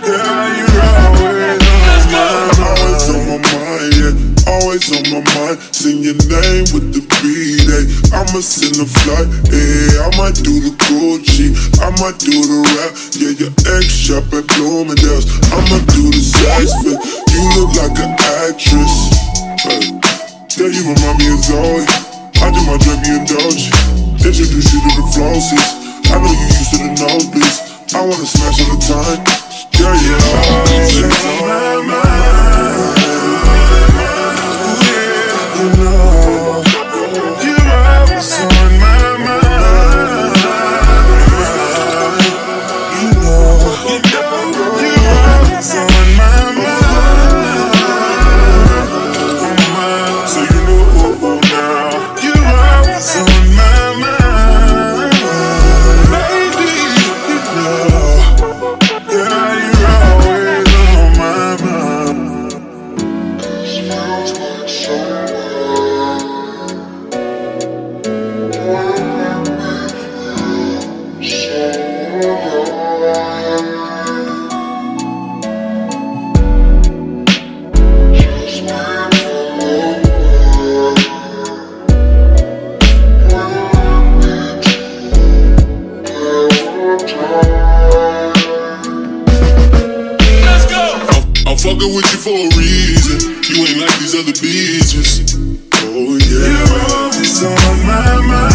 Girl, you're always on my mind. Always on my mind, yeah. Sing your name with the beat, eh. I'ma send a flight, eh. I might do the Gucci, I might do the rap. Yeah, your ex shop at Bloomingdale's. I'ma do the sex fit. You look like an actress. Hey. Girl, you remind me of Zoe. Bitches. Oh yeah. On my mind.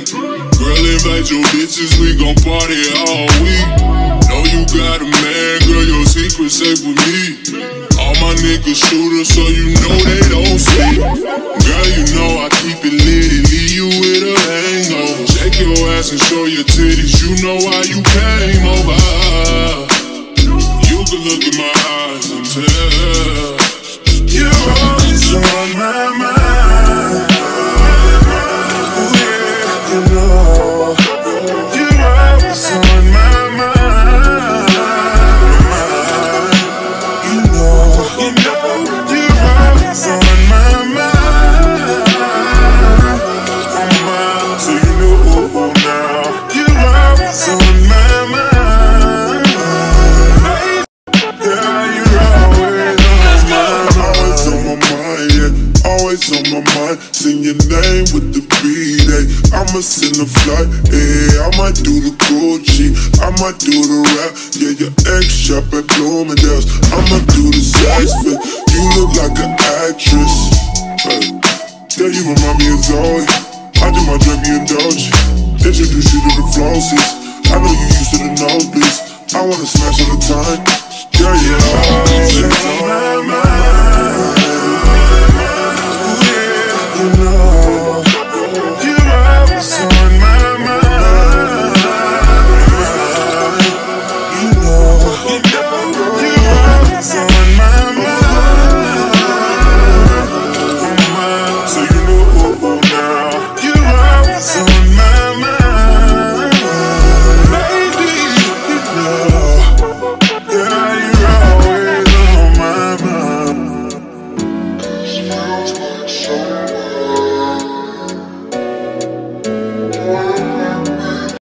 Invite your bitches, we gon' party all week. Know you got a man, girl, your secret safe with me. All my niggas shooters, so you know they don't I'ma send a flight, yeah, I might do the Gucci, I might do the rap, yeah, your ex shop at Bloomingdale's, I'ma do the sex fit, you look like an actress, hey, yeah, you remind me of Zoe, I do my drink, you indulge, introduce you to the flossies, I know you used to the nosebleeds, I wanna smash all the time, yeah, yeah, always on my mind.